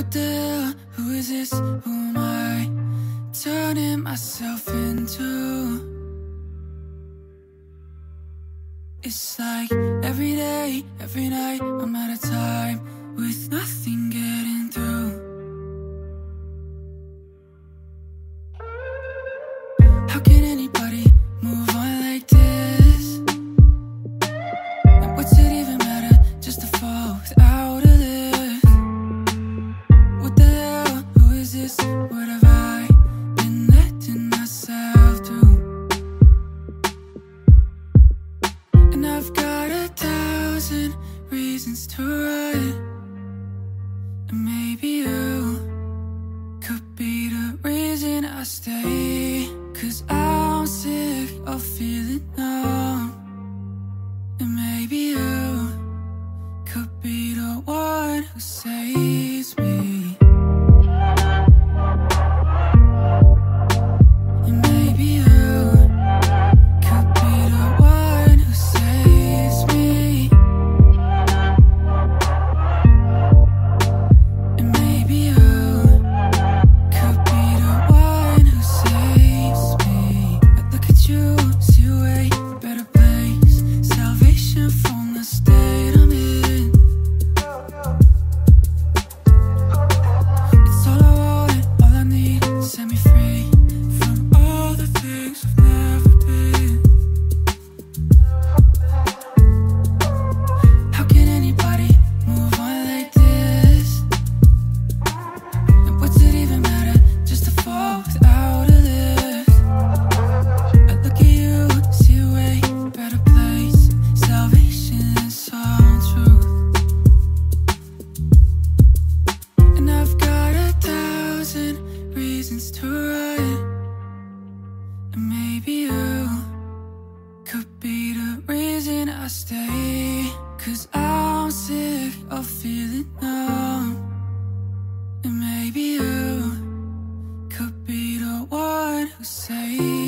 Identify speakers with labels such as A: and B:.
A: What the hell? Who is this? Who am I? Turning myself into It's like And I've got a thousand reasons to run. And maybe you could be the reason I stay. Cause I'm sick of feeling Maybe you could be the reason I stay. Cause I'm sick of feeling numb. And maybe you could be the one who saves.